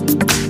Bye.